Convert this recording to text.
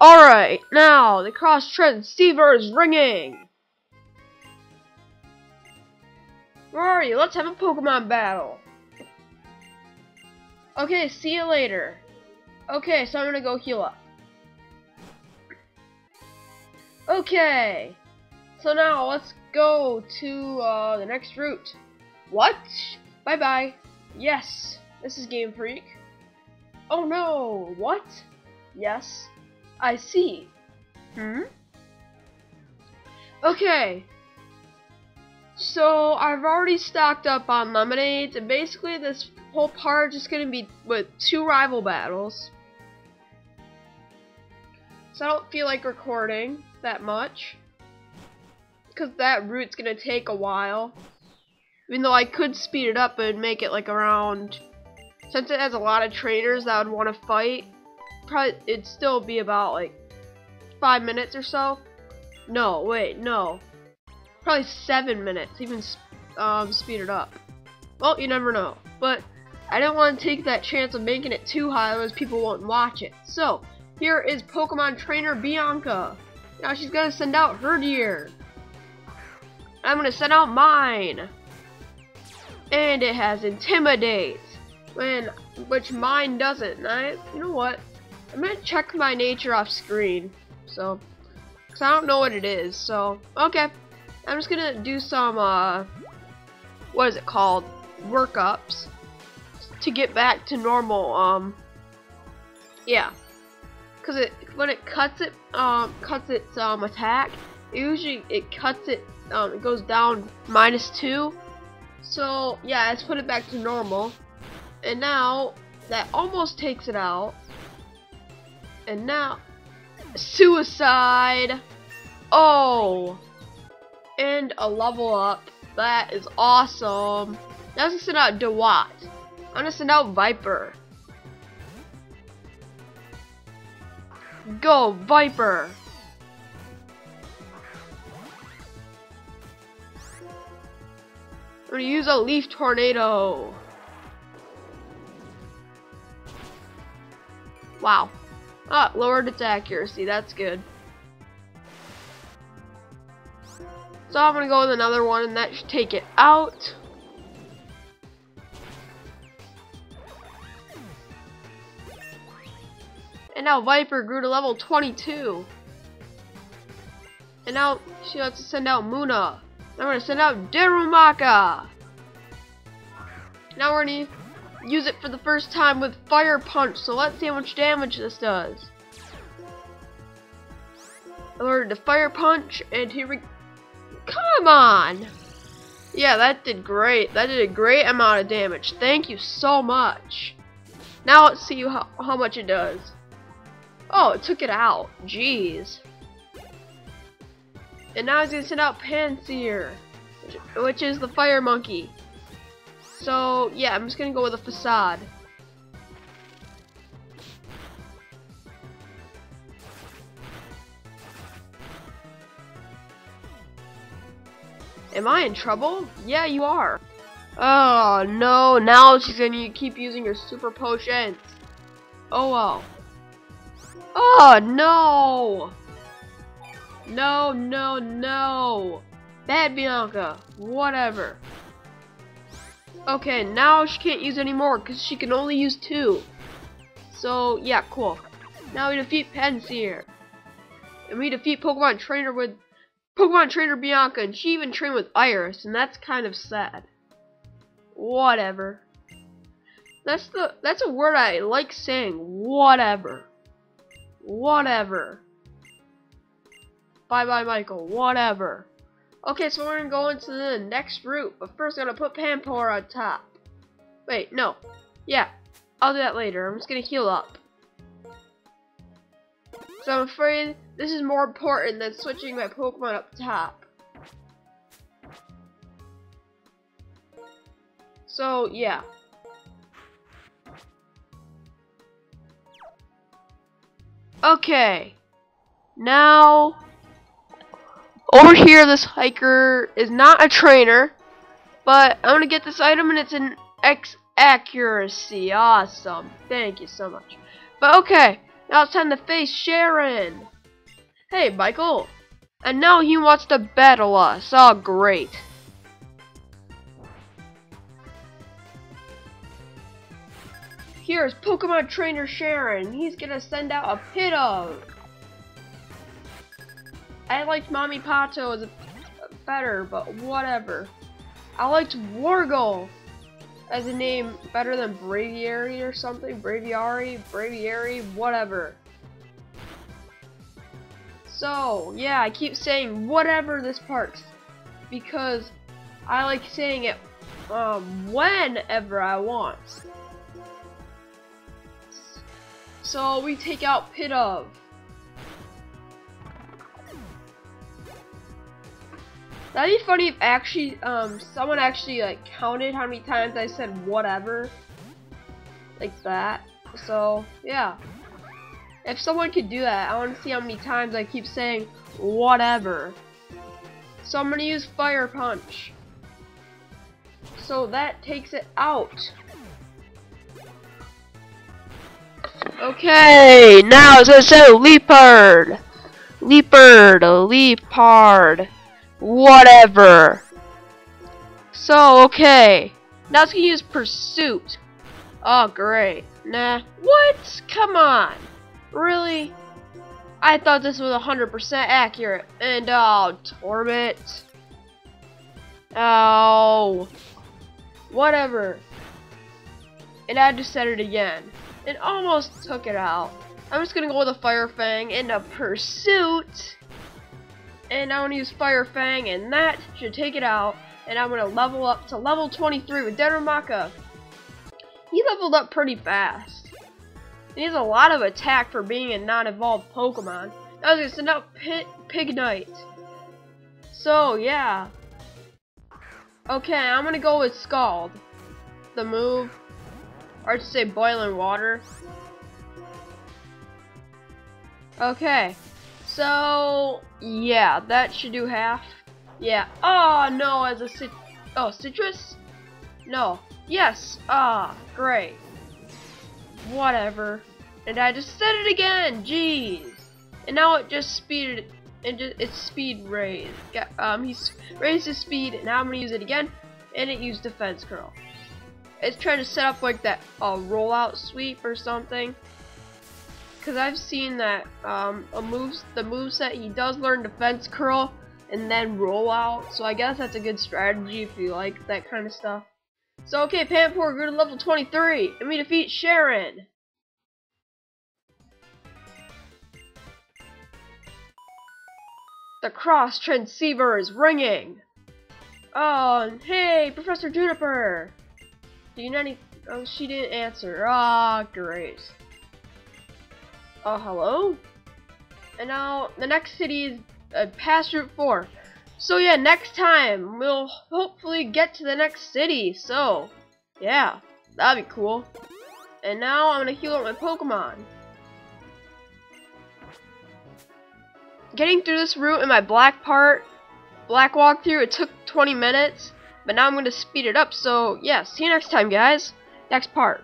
Alright, now the cross transceiver is ringing. Where are you? Let's have a Pokemon battle. Okay, see you later. Okay, so I'm gonna go heal up. Okay, so now let's go to uh, the next route. What? Bye bye. Yes, this is Game Freak. Oh no, what? Yes, I see. Hmm? Okay. So, I've already stocked up on lemonades, and basically this whole part is just gonna be with two rival battles. So I don't feel like recording that much. Because that route's gonna take a while. Even though I could speed it up and make it like around since it has a lot of trainers that would want to fight, probably it'd still be about like five minutes or so. No, wait, no, probably seven minutes, even um, speed it up. Well, you never know, but I didn't want to take that chance of making it too high, otherwise people won't watch it. So here is Pokemon Trainer Bianca. Now she's gonna send out Herdier. I'm gonna send out mine. And it has Intimidate when which mine doesn't. I, you know what? I'm gonna check my nature off screen. So, cause I don't know what it is. So, okay. I'm just gonna do some, uh, what is it called? Workups to get back to normal. Um, yeah. Cause it when it cuts it, um, cuts its um attack. Usually it cuts it, um, it goes down minus two. So yeah, let's put it back to normal. And now, that almost takes it out. And now, suicide. Oh. And a level up. That is awesome. Now let's send out Dewott. I'm gonna send out Viper. Go, Viper! I'm gonna use a Leaf Tornado. Wow. Ah, lowered its accuracy. That's good. So I'm gonna go with another one, and that should take it out. And now Viper grew to level 22. And now she wants to send out Munna. I'm gonna send out Darumaka. Now we're gonna use it for the first time with Fire Punch, so let's see how much damage this does. I learned to Fire Punch, and here we... Come on! Yeah, that did great. That did a great amount of damage. Thank you so much. Now let's see how, how much it does. Oh, it took it out. Jeez. And now he's gonna send out which, which is the fire monkey. So, yeah, I'm just gonna go with a facade. Am I in trouble? Yeah, you are. Oh, no, now she's gonna keep using her super potions. Oh, well. Oh, no! No, no, no! Bad Bianca. Whatever. Okay, now she can't use any more because she can only use two. So, yeah, cool. Now we defeat Pansear. And we defeat Pokemon Trainer with Pokemon Trainer Bianca, and she even trained with Iris, and that's kind of sad. Whatever. That's the that's a word I like saying. Whatever. Whatever. Bye bye Michael. Whatever. Okay, so we're gonna go into the next route, but first I'm gonna put Panpour on top. Wait, no. Yeah, I'll do that later. I'm just gonna heal up. So I'm afraid this is more important than switching my Pokemon up top. So, yeah. Okay. Now, over here, this hiker is not a trainer, but I'm gonna get this item and it's an X accuracy. Awesome. Thank you so much. But okay, Now it's time to face Cheren. Hey, Michael. And now he wants to battle us. Oh, great. Here's Pokemon Trainer Cheren. He's gonna send out a Pidove. I liked Mommy Pato better, but whatever. I liked Wargle as a name better than Braviary or something. Braviary, Braviary, whatever. So, yeah, I keep saying whatever this part because I like saying it um, whenever I want. So we take out Pidove. That'd be funny if actually, um, someone actually like counted how many times I said whatever, like that. So yeah, if someone could do that, I want to see how many times I keep saying whatever. So I'm gonna use Fire Punch. So that takes it out. Okay, now it's gonna say Liepard. Liepard, Liepard. Whatever. So, okay. Now it's gonna use Pursuit. Oh, great. Nah. What? Come on. Really? I thought this was 100% accurate. And, oh, torment. Oh. Whatever. And I just said it again. It almost took it out. I'm just gonna go with a Fire Fang and a Pursuit and I want to use Fire Fang, and that should take it out. And I'm going to level up to level 23 with Darumaka. He leveled up pretty fast. He has a lot of attack for being a non-evolved Pokemon. Going to send out Pit Pignite. So, yeah. Okay, I'm going to go with Scald. The move. Or to say Boiling Water. Okay. So, yeah, that should do half. Yeah. Oh, no, as a cit Oh, Sitrus? No. Yes. Ah, great. Whatever. And I just said it again. Jeez. And now it just speeded. And just, it's speed raised. Um, he's raised his speed. And now I'm gonna use it again. And it used defense curl. It's trying to set up like that uh, rollout sweep or something because I've seen that um, a moves the move set he does learn defense curl and then roll out. So I guess that's a good strategy if you like that kind of stuff. So okay, Panpour grew to level 23 and we defeat Cheren. The cross transceiver is ringing. Oh, hey, Professor Juniper. Do you know any? Oh, she didn't answer. Ah, oh, great. Oh, hello? And now, the next city is uh, past Route 4. So yeah, next time, we'll hopefully get to the next city. So, yeah, that'd be cool. And now I'm gonna heal up my Pokemon. Getting through this route in my black part, black walkthrough, it took 20 minutes. But now I'm gonna speed it up, so yeah, see you next time, guys. Next part.